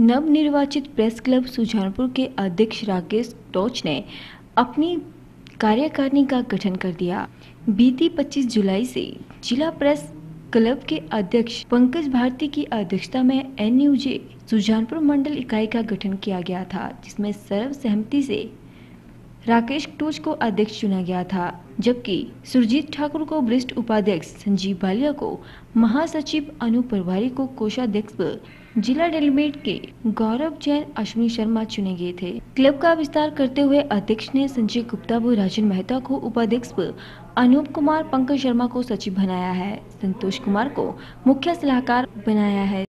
नवनिर्वाचित press club Sujanpur के अध्यक्ष राकेश टोच ने अपनी कार्यकारिणी का गठन कर दिया। बीती 25 जुलाई से जिला प्रेस क्लब के अध्यक्ष पंकज भारती की अध्यक्षता में एनयूजे सुजानपुर मंडल इकाई का गठन किया गया था, जिसमें सर्वसहमति से राकेश टोच को अध्यक्ष चुना गया था, जबकि सुरजीत ठाकुर को वरिष्ठ उपाध्यक्ष संजीव बालिया को महासचिव अनु परवारी को कोषाध्यक्ष जिला डेलीमेट के गौरव जैन अश्विनी शर्मा चुने गए थे। क्लब का विस्तार करते हुए अध्यक्ष ने संजय गुप्ता व राजन मेहता को उपाध्यक्ष अनूप कुमार पंकज शर्मा को सचिव बनाया है। संतोष कुमार को मुख्य सलाहकार बनाया है।